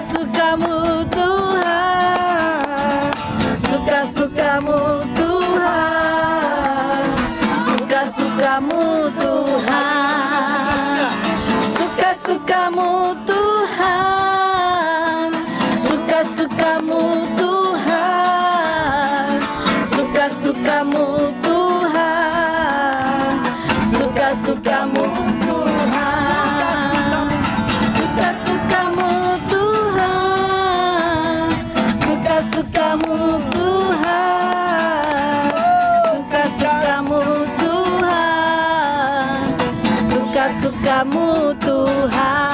suka-sukamu Tuhan. Suka-sukamu Tuhan. Suka-sukamu Tuhan. Suka-sukamu Tuhan. Suka-sukamu Tuhan. Suka-sukamu Tuhan. Suka-sukamu Tuhan. Suka-sukamu Tuhan. Suka-sukamu Tuhan